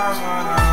na na na